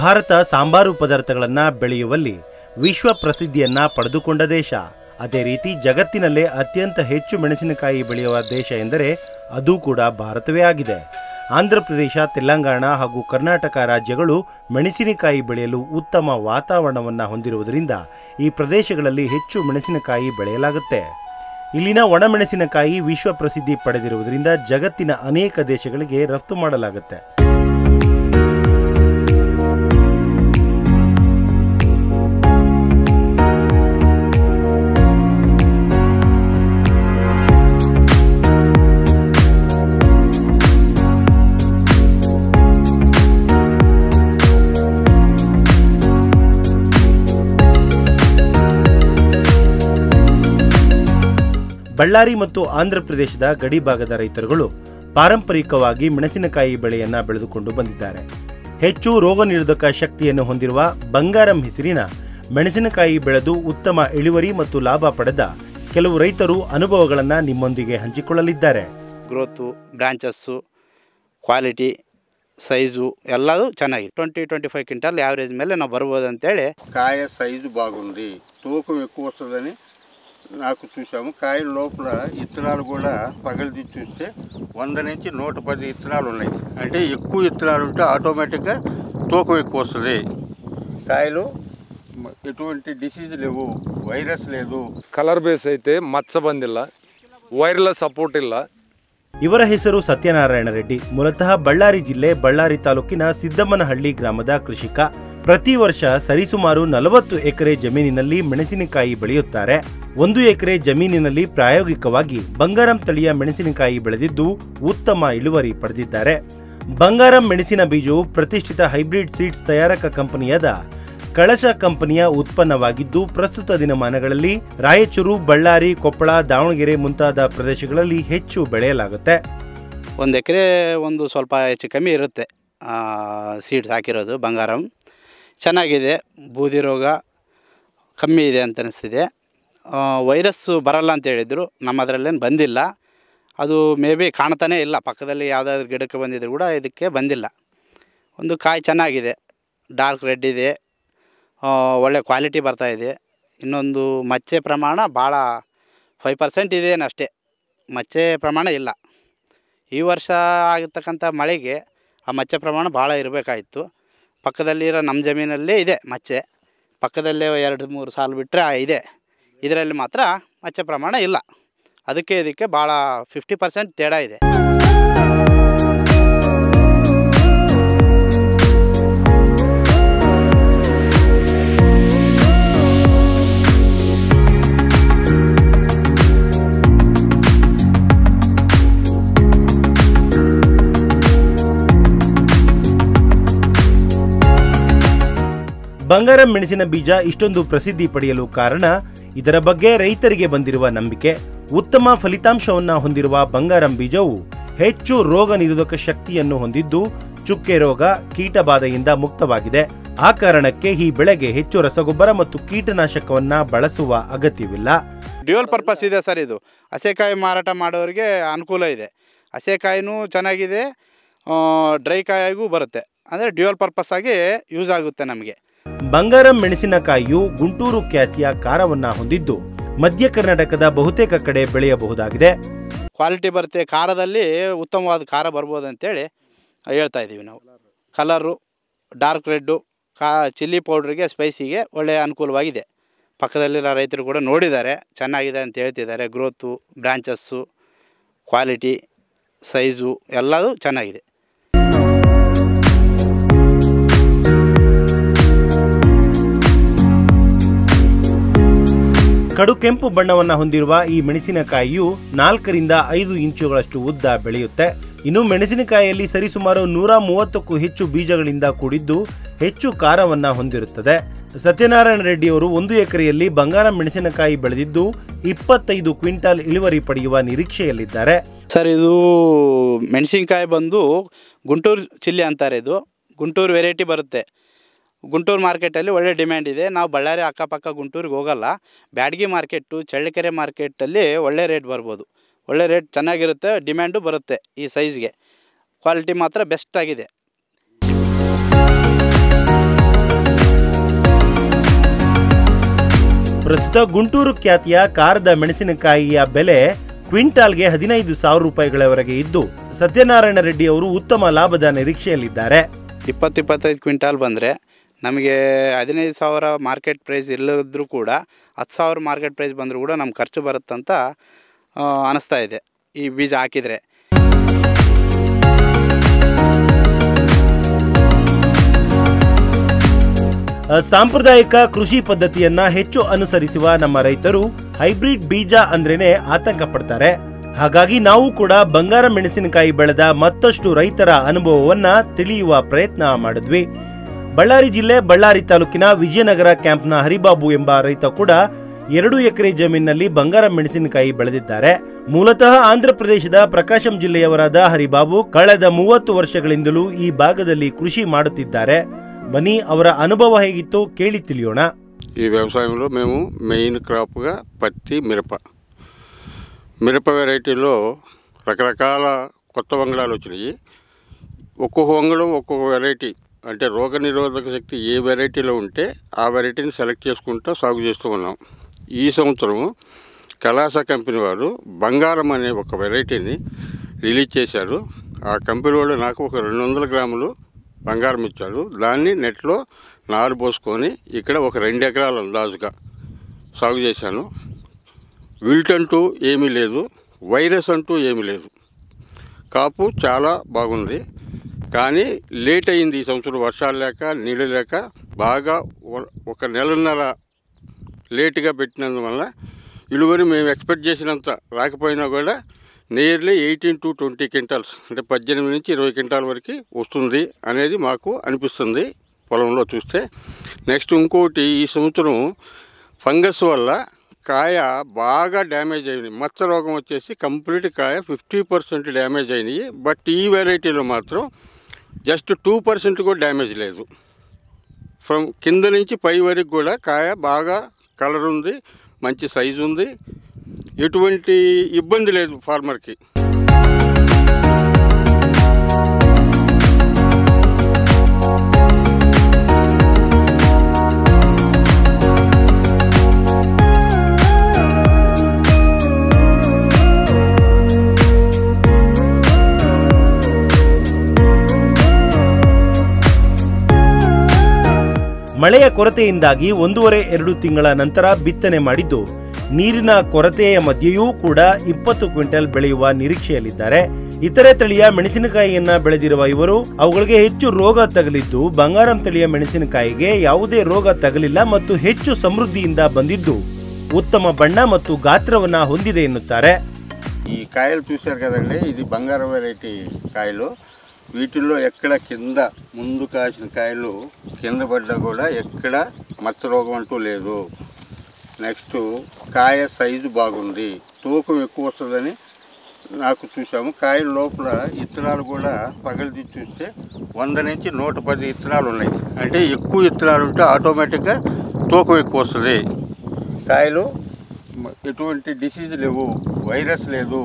ಭಾರತ ಸಾಂಬಾರು ಪದಾರ್ಥಗಳನ್ನು ಬೆಳೆಯುವಲ್ಲಿ ವಿಶ್ವ ಪ್ರಸಿದ್ಧಿಯನ್ನ ಪಡೆದುಕೊಂಡ ದೇಶ. ಅದೇ ರೀತಿ ಜಗತ್ತಿನಲ್ಲೇ ಅತ್ಯಂತ ಹೆಚ್ಚು ಮೆಣಸಿನಕಾಯಿ ಬೆಳೆಯುವ ದೇಶ ಎಂದರೆ ಅದು ಕೂಡ ಭಾರತವೇ ಆಗಿದೆ. ಆಂಧ್ರಪ್ರದೇಶ ತೆಲಂಗಾಣ ಹಾಗೂ ಕರ್ನಾಟಕ ರಾಜ್ಯಗಳು ಮೆಣಸಿನಕಾಯಿ ಬೆಳೆಯಲು ಉತ್ತಮ ವಾತಾವರಣವನ್ನು ಹೊಂದಿರುವುದರಿಂದ ಈ ಪ್ರದೇಶಗಳಲ್ಲಿ ಹೆಚ್ಚು ಮೆಣಸಿನಕಾಯಿ ಬೆಳೆಯಲಾಗುತ್ತೆ. ಇಲ್ಲಿನ ಒಣಮೆಣಸಿನಕಾಯಿ ವಿಶ್ವ ಪ್ರಸಿದ್ಧಿ ಪಡೆದಿರುವುದರಿಂದ ಜಗತ್ತಿನ ಅನೇಕ ದೇಶಗಳಿಗೆ ರಫ್ತು ಮಾಡಲಾಗುತ್ತೆ. ಬಳ್ಳಾರಿ ಮತ್ತು ಆಂಧ್ರಪ್ರದೇಶದ ಗಡಿ ಭಾಗದ ರೈತರುಗಳು ಪಾರಂಪರಿಕವಾಗಿ ಮೆಣಸಿನಕಾಯಿ ಬೆಳೆಯನ್ನ ಬೆಳೆದುಕೊಂಡು ಬಂದಿದ್ದಾರೆ ಹೆಚ್ಚು ರೋಗ ನಿರೋಧಕ ಶಕ್ತಿಯನ್ನು ಹೊಂದಿರುವ ಬಂಗಾರಂ ಹೆಸರಿನ ಮೆಣಸಿನಕಾಯಿ ಬೆಳೆದು ಉತ್ತಮ ಇಳುವರಿ ಮತ್ತು ಲಾಭ ಪಡೆದ ಕೆಲವು ರೈತರು ಅನುಭವಗಳನ್ನು ನಿಮ್ಮೊಂದಿಗೆ ಹಂಚಿಕೊಳ್ಳಲಿದ್ದಾರೆ ಗ್ರೋತು ಬ್ರಾಂಚಸ್ಸು ಕ್ವಾಲಿಟಿ ಸೈಜು ಎಲ್ಲದೂ ಚೆನ್ನಾಗಿದೆ twenty twenty five quintal average ಮೇಲೆ ನಾವು ಬರ್ಬೋದು ಅಂತೇಳಿ కాయ సైజు బాగుంది తూకం ఎక్కువ వస్తుందని నాకు చూసాము కాయ లోపల ఇత్తనాలు కూడా పగలిది చూస్తే వంద నుంచి నూట పది ఇత్తనాలు ఉన్నాయి అంటే ఎక్కువ ఇత్తనాలు ఉంటే ఆటోమేటిక్గా తూకం ఎక్కువ వస్తుంది కాయలు మ- ఎటువంటి డిసీజ్ లేవు వైరస్ లేదు ಕಲರ್ ಬೇಸ್ ಐತೆ ಮಚ್ಚ ಬಂದಿಲ್ಲ ವೈರ್ಲೆಸ್ ಸಪೋರ್ಟ್ ಇಲ್ಲ ಇವರ ಹೆಸರು ಸತ್ಯನಾರಾಯಣ ರೆಡ್ಡಿ ಮೂಲತಃ ಬಳ್ಳಾರಿ ಜಿಲ್ಲೆ ಬಳ್ಳಾರಿ ತಾಲೂಕಿನ ಸಿದ್ದಮ್ಮನಹಳ್ಳಿ ಗ್ರಾಮದ ಕೃಷಿಕ ಪ್ರತಿ ವರ್ಷ ಸರಿಸುಮಾರು ನಲವತ್ತು ಎಕರೆ ಜಮೀನಿನಲ್ಲಿ ಮೆಣಸಿನಕಾಯಿ ಬೆಳೆಯುತ್ತಾರೆ. ಒಂದು ಎಕರೆ ಜಮೀನಿನಲ್ಲಿ ಪ್ರಾಯೋಗಿಕವಾಗಿ ಬಂಗಾರಂ ತಳಿಯ ಮೆಣಸಿನಕಾಯಿ ಬೆಳೆದಿದ್ದು ಉತ್ತಮ ಇಳುವರಿ ಪಡೆದಿದ್ದಾರೆ. ಬಂಗಾರಂ ಮೆಣಸಿನ ಬೀಜವು ಪ್ರತಿಷ್ಠಿತ ಹೈಬ್ರಿಡ್ ಸೀಡ್ಸ್ ತಯಾರಕ ಕಂಪನಿಯಾದ ಕಳಶ ಕಂಪನಿಯ ಉತ್ಪನ್ನವಾಗಿದ್ದು, ಪ್ರಸ್ತುತ ದಿನಮಾನಗಳಲ್ಲಿ ರಾಯಚೂರು, ಬಳ್ಳಾರಿ, ಕೊಪ್ಪಳ, ದಾವಣಗೆರೆ ಮುಂತಾದ ಪ್ರದೇಶಗಳಲ್ಲಿ ಹೆಚ್ಚು ಬೆಳೆಯಲಾಗುತ್ತೆ. ಒಂದು ಎಕರೆ ಒಂದು ಸ್ವಲ್ಪ ಹೆಚ್ಚು ಕಮ್ಮಿ ಇರುತ್ತೆ ಸೀಡ್ಸ್ ಹಾಕಿರೋದು ಬಂಗಾರಂ. ಚೆನ್ನಾಗಿದೆ, ಬೂದಿ ರೋಗ ಕಮ್ಮಿ ಇದೆ ಅಂತ ಅನಿಸ್ತಿದೆ. ವೈರಸ್ಸು ಬರಲ್ಲ ಅಂತ ಹೇಳಿದರು ನಮ್ಮ ಬಂದಿಲ್ಲ. ಅದು ಮೇ ಬಿ ಕಾಣ್ತಾನೇ ಇಲ್ಲ, ಪಕ್ಕದಲ್ಲಿ ಯಾವುದಾದ್ರು ಗಿಡಕ್ಕೆ ಬಂದಿದ್ರು ಕೂಡ ಇದಕ್ಕೆ ಬಂದಿಲ್ಲ. ಒಂದು ಕಾಯಿ ಚೆನ್ನಾಗಿದೆ, ಡಾರ್ಕ್ ರೆಡ್ ಇದೆ ಒಳ್ಳೆ ಕ್ವಾಲಿಟಿ ಬರ್ತಾ ಇದೆ. ಇನ್ನೊಂದು ಮಚ್ಚೆ ಪ್ರಮಾಣ ಭಾಳ ಫೈವ್ ಪರ್ಸೆಂಟ್ ಇದೆ ಅಷ್ಟೇ, ಮಚ್ಚೆ ಪ್ರಮಾಣ ಇಲ್ಲ. ಈ ವರ್ಷ ಆಗಿರ್ತಕ್ಕಂಥ ಮಳೆಗೆ ಆ ಮಚ್ಚೆ ಪ್ರಮಾಣ ಭಾಳ ಇರಬೇಕಾಯಿತು. ಪಕ್ಕದಲ್ಲಿರೋ ನಮ್ಮ ಜಮೀನಲ್ಲೇ ಇದೆ ಮಚ್ಚೆ. ಪಕ್ಕದಲ್ಲೇ ಎರಡು ಮೂರು ಸಾಲು ಬಿಟ್ಟರೆ ಇದೆ. ಇದರಲ್ಲಿ ಮಾತ್ರ ಮಚ್ಚೆ ಪ್ರಮಾಣ ಇಲ್ಲ. ಅದಕ್ಕೆ ಇದಕ್ಕೆ ಭಾಳ ಫಿಫ್ಟಿ ಪರ್ಸೆಂಟ್ ತೇಡ ಇದೆ. ಬಂಗಾರಂ ಮೆಣಸಿನ ಬೀಜ ಇಷ್ಟೊಂದು ಪ್ರಸಿದ್ಧಿ ಪಡೆಯಲು ಕಾರಣ, ಇದರ ಬಗ್ಗೆ ರೈತರಿಗೆ ಬಂದಿರುವ ನಂಬಿಕೆ. ಉತ್ತಮ ಫಲಿತಾಂಶವನ್ನ ಹೊಂದಿರುವ ಬಂಗಾರಂ ಬೀಜವು ಹೆಚ್ಚು ರೋಗ ನಿರೋಧಕ ಶಕ್ತಿಯನ್ನು ಹೊಂದಿದ್ದು, ಚುಕ್ಕೆ ರೋಗ ಕೀಟ ಬಾಧೆಯಿಂದ ಮುಕ್ತವಾಗಿದೆ. ಆ ಕಾರಣಕ್ಕೆ ಈ ಬೆಳೆಗೆ ಹೆಚ್ಚು ರಸಗೊಬ್ಬರ ಮತ್ತು ಕೀಟನಾಶಕವನ್ನ ಬಳಸುವ ಅಗತ್ಯವಿಲ್ಲ. ಡ್ಯೂಯಲ್ ಪರ್ಪಸ್ ಇದೆ ಸರ್ ಇದು. ಹಸೆಕಾಯಿ ಮಾರಾಟ ಮಾಡೋರಿಗೆ ಅನುಕೂಲ ಇದೆ. ಹಸೆಕಾಯಿನೂ ಚೆನ್ನಾಗಿದೆ ಡ್ರೈ ಕಾಯಿಗೂ ಬರುತ್ತೆ. ಅಂದರೆ ಡ್ಯೂಯಲ್ ಪರ್ಪಸ್ ಆಗಿ ಯೂಸ್ ಆಗುತ್ತೆ ನಮಗೆ. ಬಂಗಾರಂ ಮೆಣಸಿನಕಾಯಿಯು ಗುಂಟೂರು ಖ್ಯಾತಿಯ ಖಾರವನ್ನ ಹೊಂದಿದ್ದು ಮಧ್ಯ ಕರ್ನಾಟಕದ ಬಹುತೇಕ ಕಡೆ ಬೆಳೆಯಬಹುದಾಗಿದೆ. ಕ್ವಾಲಿಟಿ ಬರುತ್ತೆ. ಖಾರದಲ್ಲಿ ಉತ್ತಮವಾದ ಖಾರ ಬರ್ಬೋದು ಅಂತೇಳಿ ಹೇಳ್ತಾ ಇದ್ದೀವಿ ನಾವು. ಕಲರು ಡಾರ್ಕ್ ರೆಡ್ಡು ಕಾ ಚಿಲ್ಲಿ ಪೌಡ್ರಿಗೆ ಸ್ಪೈಸಿಗೆ ಒಳ್ಳೆಯ ಅನುಕೂಲವಾಗಿದೆ. ಪಕ್ಕದಲ್ಲಿರೋ ರೈತರು ಕೂಡ ನೋಡಿದ್ದಾರೆ. ಚೆನ್ನಾಗಿದೆ ಅಂತ ಹೇಳ್ತಿದ್ದಾರೆ. ಗ್ರೋತು ಬ್ರಾಂಚಸ್ಸು ಕ್ವಾಲಿಟಿ ಸೈಜು ಎಲ್ಲದೂ ಚೆನ್ನಾಗಿದೆ. ಕಡು ಕೆಂಪು ಬಣ್ಣವನ್ನ ಹೊಂದಿರುವ ಈ ಮೆಣಸಿನಕಾಯಿಯು ನಾಲ್ಕರಿಂದ ಐದು ಇಂಚುಗಳಷ್ಟು ಉದ್ದ ಬೆಳೆಯುತ್ತೆ. ಇನ್ನು ಮೆಣಸಿನಕಾಯಿಯಲ್ಲಿ ಸರಿಸುಮಾರು ನೂರ ಮೂವತ್ತಕ್ಕೂ ಹೆಚ್ಚು ಬೀಜಗಳಿಂದ ಕೂಡಿದ್ದು ಹೆಚ್ಚು ಖಾರವನ್ನ ಹೊಂದಿರುತ್ತದೆ. ಸತ್ಯನಾರಾಯಣ ರೆಡ್ಡಿ ಅವರು ಒಂದು ಎಕರೆಯಲ್ಲಿ ಬಂಗಾರ ಮೆಣಸಿನಕಾಯಿ ಬೆಳೆದಿದ್ದು ಇಪ್ಪತ್ತೈದು ಕ್ವಿಂಟಾಲ್ ಇಳುವರಿ ಪಡೆಯುವ ನಿರೀಕ್ಷೆಯಲ್ಲಿದ್ದಾರೆ. ಸರ್, ಇದು ಮೆಣಸಿನಕಾಯಿ ಬಂದು ಗುಂಟೂರು ಚಿಲ್ಲಿ ಅಂತಾರೆ ಇದು. ಗುಂಟೂರು ವೆರೈಟಿ ಬರುತ್ತೆ. ಗುಂಟೂರು ಮಾರ್ಕೆಟಲ್ಲಿ ಒಳ್ಳೆ ಡಿಮ್ಯಾಂಡ್ ಇದೆ. ನಾವು ಬಳ್ಳಾರಿ ಅಕ್ಕಪಕ್ಕ ಗುಂಟೂರಿಗೆ ಹೋಗಲ್ಲ. ಬ್ಯಾಡಗಿ ಮಾರ್ಕೆಟು ಚಳ್ಳಕೆರೆ ಮಾರ್ಕೆಟಲ್ಲಿ ಒಳ್ಳೆ ರೇಟ್ ಬರ್ಬೋದು. ಒಳ್ಳೆ ರೇಟ್ ಚೆನ್ನಾಗಿರುತ್ತೆ ಡಿಮ್ಯಾಂಡು ಬರುತ್ತೆ ಈ ಸೈಜ್ಗೆ. ಕ್ವಾಲಿಟಿ ಮಾತ್ರ ಬೆಸ್ಟ್ ಆಗಿದೆ. ಪ್ರಸ್ತುತ ಗುಂಟೂರು ಖ್ಯಾತಿಯ ಕಾರದ ಮೆಣಸಿನಕಾಯಿಯ ಬೆಲೆ ಕ್ವಿಂಟಾಲ್ಗೆ ಹದಿನೈದು ಸಾವಿರ ರೂಪಾಯಿಗಳವರೆಗೆ ಇದ್ದು ಸತ್ಯನಾರಾಯಣ ರೆಡ್ಡಿ ಅವರು ಉತ್ತಮ ಲಾಭದ ನಿರೀಕ್ಷೆಯಲ್ಲಿದ್ದಾರೆ. ಇಪ್ಪತ್ತಿಪ್ಪತ್ತೈದು ಕ್ವಿಂಟಾಲ್ ಬಂದರೆ ನಮಗೆ ಹದಿನೈದು ಸಾವಿರ ಮಾರ್ಕೆಟ್ ಪ್ರೈಸ್ ಇಲ್ಲದ್ರೂ ಕೂಡ, ಹತ್ತು ಸಾವಿರ ಮಾರ್ಕೆಟ್ ಪ್ರೈಸ್ ಬಂದರೂ ಕೂಡ ನಮ್ಗೆ ಖರ್ಚು ಬರುತ್ತಂತ ಅನ್ನಿಸ್ತಾ ಇದೆ ಈ ಬೀಜ ಹಾಕಿದರೆ. ಸಾಂಪ್ರದಾಯಿಕ ಕೃಷಿ ಪದ್ಧತಿಯನ್ನ ಹೆಚ್ಚು ಅನುಸರಿಸುವ ನಮ್ಮ ರೈತರು ಹೈಬ್ರಿಡ್ ಬೀಜ ಅಂದ್ರೇನೆ ಆತಂಕ ಪಡ್ತಾರೆ ಹಾಗಾಗಿ ನಾವು ಕೂಡ ಬಂಗಾರ ಮೆಣಸಿನಕಾಯಿ ಬೆಳೆದ ಮತ್ತಷ್ಟು ರೈತರ ಅನುಭವವನ್ನ ತಿಳಿಯುವ ಪ್ರಯತ್ನ ಮಾಡಿದ್ವಿ. ಬಳ್ಳಾರಿ ಜಿಲ್ಲೆ ಬಳ್ಳಾರಿ ತಾಲೂಕಿನ ವಿಜಯನಗರ ಕ್ಯಾಂಪ್ನ ಹರಿಬಾಬು ಎಂಬ ರೈತ ಕೂಡ ಎರಡು ಎಕರೆ ಜಮೀನಿನಲ್ಲಿ ಬಂಗಾರ ಮೆಣಸಿನಕಾಯಿ ಬೆಳೆದಿದ್ದಾರೆ ಮೂಲತಃ ಆಂಧ್ರ ಪ್ರದೇಶದ ಪ್ರಕಾಶಂ ಜಿಲ್ಲೆಯವರಾದ ಹರಿಬಾಬು ಕಳೆದ ಮೂವತ್ತು ವರ್ಷಗಳಿಂದಲೂ ಈ ಭಾಗದಲ್ಲಿ కృషి ಮಾಡುತ್ತಿದ್ದಾರೆ ಬನ್ನಿ ಅವರ అనుభవ ಹೇಗಿತ್ತು ಕೇಳಿ ತಿಳಿಯೋಣ ఈ వ్యవసాయంలో మేము మెయిన్ క్రాప్గా పత్తి మిరప మిరప వెరైటీలో రకరకాల కొత్త వంగడాలు వచ్చినాయి ఒక్కొక్క వంగడం ఒక్కొక్క వెరైటీ అంటే రోగ నిరోధక శక్తి ఏ వెరైటీలో ఉంటే ఆ వెరైటీని సెలెక్ట్ చేసుకుంటూ సాగు చేస్తూ ఉన్నాం. ఈ సంవత్సరం కలాస కంపెనీ వారు బంగారం అనే ఒక వెరైటీని రిలీజ్ చేశారు. ఆ కంపెనీ వాళ్ళు నాకు ఒక రెండు వందల గ్రాములు బంగారం ఇచ్చాడు దాన్ని నెట్లో నారు పోసుకొని ఇక్కడ ఒక రెండు ఎకరాలు అందాజుగా సాగు చేశాను. విల్ట్ అంటూ ఏమీ లేదు వైరస్ అంటూ ఏమీ లేదు. కాపు చాలా బాగుంది. కానీ లేట్ అయింది ఈ సంవత్సరం వర్షాలు లేక నీళ్ళు లేక బాగా ఒక నెలన్నర లేటుగా పెట్టినందువల్ల ఇలువరి మేము ఎక్స్పెక్ట్ చేసినంత రాకపోయినా కూడా nearly eighteen to twenty quintals అంటే పద్దెనిమిది నుంచి ఇరవై క్వింటాల్ వరకు వస్తుంది అనేది మాకు అనిపిస్తుంది పొలంలో చూస్తే. నెక్స్ట్ ఇంకోటి ఈ సంవత్సరం ఫంగస్ వల్ల కాయ బాగా డ్యామేజ్ అయింది. మచ్చ రోగం వచ్చేసి కంప్లీట్ కాయ ఫిఫ్టీ పర్సెంట్ డ్యామేజ్ అయినాయి. బట్ ఈ వెరైటీలో మాత్రం జస్ట్ టూ పర్సెంట్ కూడా డ్యామేజ్ లేదు. ఫ్రమ్ కింద నుంచి పై వరకు కూడా కాయ బాగా కలర్ ఉంది మంచి సైజు ఉంది. ఎటువంటి ఇబ్బంది లేదు ఫార్మర్కి ಮಳೆಯ ಕೊರತೆಯಿಂದಾಗಿ ಒಂದೂವರೆ ಎರಡು ತಿಂಗಳ ನಂತರ ಬಿತ್ತನೆ ಮಾಡಿದ್ದು, ನೀರಿನ ಕೊರತೆಯ ಮಧ್ಯೆಯೂ ಕೂಡ ಇಪ್ಪತ್ತು ಕ್ವಿಂಟಲ್ ಬೆಳೆಯುವ ನಿರೀಕ್ಷೆಯಲ್ಲಿದ್ದಾರೆ. ಇತರೆ ತಳಿಯ ಮೆಣಸಿನಕಾಯಿಯನ್ನ ಬೆಳೆದಿರುವ ಇವರು, ಅವುಗಳಿಗೆ ಹೆಚ್ಚು ರೋಗ ತಗಲಿದ್ದು, ಬಂಗಾರಂ ತಳಿಯ ಮೆಣಸಿನಕಾಯಿಗೆ ಯಾವುದೇ ರೋಗ ತಗಲಿಲ್ಲ ಮತ್ತು ಹೆಚ್ಚು ಸಮೃದ್ಧಿಯಿಂದ ಬಂದಿದ್ದು, ಉತ್ತಮ ಬಣ್ಣ ಮತ್ತು ಗಾತ್ರವನ್ನ ಹೊಂದಿದೆ ಎನ್ನುತ್ತಾರೆ. ಈ ಕಾಯಲ್ ಫ್ಯೂಚರ್ ಇದು ಬಂಗಾರ ವೆರೈಟಿ ಕಾಯಲು వీటిల్లో ఎక్కడ కింద ముందు కాసిన కాయలు కింద పడ్డా కూడా ఎక్కడ మచ్చ రోగం అంటూ లేదు. నెక్స్ట్ కాయ సైజు బాగుంది. తూకం ఎక్కువ వస్తుందని నాకు చూసాము కాయ లోపల ఇత్తనాలు కూడా పగలిది చూస్తే వంద నుంచి నూట పది ఇత్తనాలు ఉన్నాయి. అంటే ఎక్కువ ఇత్తనాలు ఉంటే ఆటోమేటిక్గా తూకం ఎక్కువ వస్తుంది. కాయలు ఎటువంటి డిసీజ్ లేవు. వైరస్ లేదు.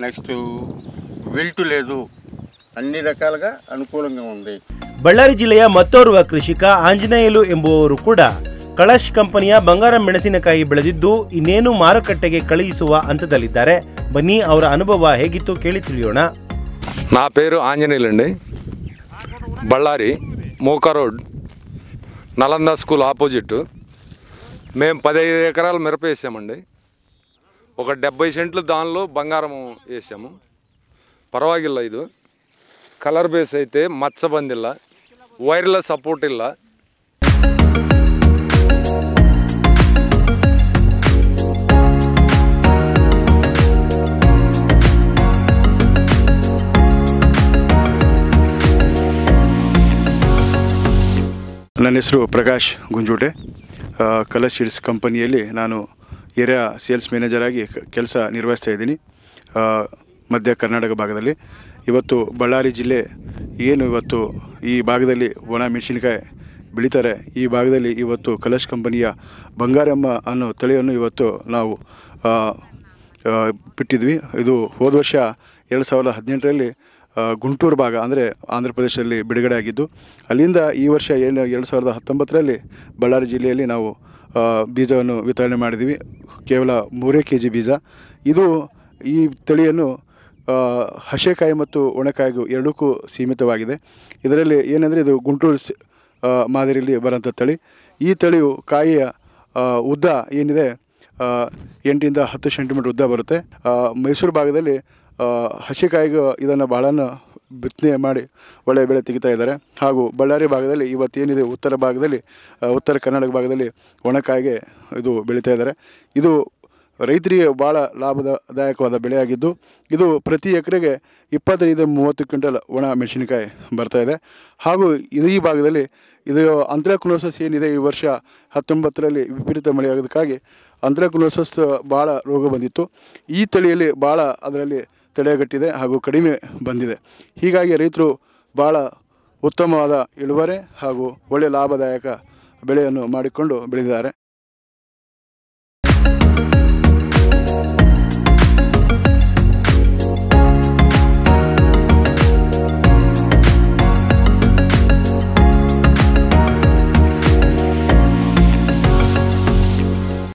నెక్స్ట్ విల్ట్ లేదు. అన్ని రకాలుగా అనుకూలంగా ఉంది ಬಳ್ಳಾರಿ ಜಿಲ್ಲೆಯ ಮತ್ತೋರ್ವ ಕೃಷಿಕ ಆಂಜನೇಯಲು ಎಂಬುವವರು ಕೂಡ ಕಳಶ್ ಕಂಪನಿಯ ಬಂಗಾರ ಮೆಣಸಿನಕಾಯಿ ಬೆಳೆದಿದ್ದು ಇನ್ನೇನು ಮಾರುಕಟ್ಟೆಗೆ ಕಳುಹಿಸುವ ಹಂತದಲ್ಲಿದ್ದಾರೆ ಬನ್ನಿ ಅವರ ಅನುಭವ ಹೇಗಿತ್ತು ಕೇಳಿ ತಿಳಿಯೋಣ నా పేరు ఆంజనేయులండి Ballari Moka road Nalanda school opposite మేము పదహైదు ఎకరాలు మిరప వేసామండి ఒక డెబ్బై సెంట్లు దానిలో బంగారం వేసాము ಪರವಾಗಿಲ್ಲ ಇದು ಕಲರ್ ಬೇಸ್ ಐತೆ, ಮಚ್ಚ ಬಂದಿಲ್ಲ ವೈರ್ಲೆಸ್ ಸಪೋರ್ಟ್ ಇಲ್ಲ. ನನ್ನ ಹೆಸರು ಪ್ರಕಾಶ್ ಗುಂಜೋಟೆ. ಕಲರ್ ಶೀಡ್ಸ್ ಕಂಪನಿಯಲ್ಲಿ ನಾನು ಏರಿಯಾ ಸೇಲ್ಸ್ ಮ್ಯಾನೇಜರ್ ಆಗಿ ಕೆಲಸ ನಿರ್ವಹಿಸ್ತಾ ಇದ್ದೀನಿ. ಮಧ್ಯ ಕರ್ನಾಟಕ ಭಾಗದಲ್ಲಿ. ಇವತ್ತು ಬಳ್ಳಾರಿ ಜಿಲ್ಲೆ ಏನು ಇವತ್ತು ಈ ಭಾಗದಲ್ಲಿ ಒಣ ಮೆಣಸಿನಕಾಯಿ ಬೆಳೀತಾರೆ, ಈ ಭಾಗದಲ್ಲಿ ಇವತ್ತು ಕಲಶ್ ಕಂಪನಿಯ ಬಂಗಾರಮ್ಮ ಅನ್ನೋ ತಳಿಯನ್ನು ಇವತ್ತು ನಾವು ಬಿಟ್ಟಿದ್ವಿ. ಇದು ಹೋದ ವರ್ಷ ಎರಡು ಸಾವಿರದ ಹದಿನೆಂಟರಲ್ಲಿ ಗುಂಟೂರು ಭಾಗ, ಅಂದರೆ ಆಂಧ್ರ ಪ್ರದೇಶದಲ್ಲಿ ಬಿಡುಗಡೆ ಆಗಿದ್ದು, ಅಲ್ಲಿಂದ ಈ ವರ್ಷ ಏನು ಎರಡು ಸಾವಿರದ ಹತ್ತೊಂಬತ್ತರಲ್ಲಿ ಬಳ್ಳಾರಿ ಜಿಲ್ಲೆಯಲ್ಲಿ ನಾವು ಬೀಜವನ್ನು ವಿತರಣೆ ಮಾಡಿದ್ವಿ. ಕೇವಲ ಮೂರೇ ಕೆ ಜಿ ಬೀಜ. ಇದು ಈ ತಳಿಯನ್ನು ಹಸೆಕಾಯಿ ಮತ್ತು ಒಣಕಾಯಿಗೂ ಎರಡಕ್ಕೂ ಸೀಮಿತವಾಗಿದೆ. ಇದರಲ್ಲಿ ಏನೆಂದರೆ ಇದು ಗುಂಟೂರು ಮಾದರಿಯಲ್ಲಿ ಬರೋಂಥ ತಳಿ. ಈ ತಳಿಯು ಕಾಯಿಯ ಉದ್ದ ಏನಿದೆ ಎಂಟರಿಂದ ಹತ್ತು ಸೆಂಟಿಮೀಟ್ರ್ ಉದ್ದ ಬರುತ್ತೆ. ಮೈಸೂರು ಭಾಗದಲ್ಲಿ ಹಸಿಕಾಯಿಗೂ ಇದನ್ನು ಭಾಳನ ಬಿತ್ತನೆ ಮಾಡಿ ಒಳ್ಳೆಯ ಬೆಳೆ ತೆಗಿತಾ ಇದ್ದಾರೆ. ಹಾಗೂ ಬಳ್ಳಾರಿ ಭಾಗದಲ್ಲಿ ಇವತ್ತೇನಿದೆ, ಉತ್ತರ ಭಾಗದಲ್ಲಿ ಉತ್ತರ ಕರ್ನಾಟಕ ಭಾಗದಲ್ಲಿ ಒಣಕಾಯಿಗೆ ಇದು ಬೆಳೀತಾ ಇದ್ದಾರೆ. ಇದು ರೈತರಿಗೆ ಭಾಳ ಲಾಭದಾಯಕವಾದ ಬೆಳೆಯಾಗಿದ್ದು, ಇದು ಪ್ರತಿ ಎಕರೆಗೆ ಇಪ್ಪತ್ತೈದು ಮೂವತ್ತು ಕ್ವಿಂಟಲ್ ಒಣ ಮೆಣಸಿನಕಾಯಿ ಬರ್ತಾ ಇದೆ. ಹಾಗೂ ಇದು ಈ ಭಾಗದಲ್ಲಿ ಇದು ಅಂತ್ರಕ್ನೋಸಸ್ ಏನಿದೆ, ಈ ವರ್ಷ ಹತ್ತೊಂಬತ್ತರಲ್ಲಿ ವಿಪರೀತ ಮಳೆಯಾಗೋದಕ್ಕಾಗಿ ಅಂತ್ರಕ್ನೋಸಸ್ ಭಾಳ ರೋಗ ಬಂದಿತ್ತು. ಈ ತಳಿಯಲ್ಲಿ ಭಾಳ ಅದರಲ್ಲಿ ತಡೆಗಟ್ಟಿದೆ ಹಾಗೂ ಕಡಿಮೆ ಬಂದಿದೆ. ಹೀಗಾಗಿ ರೈತರು ಭಾಳ ಉತ್ತಮವಾದ ಇಳುವರಿ ಹಾಗೂ ಒಳ್ಳೆಯ ಲಾಭದಾಯಕ ಬೆಳೆಯನ್ನು ಮಾಡಿಕೊಂಡು ಬೆಳೆದಿದ್ದಾರೆ.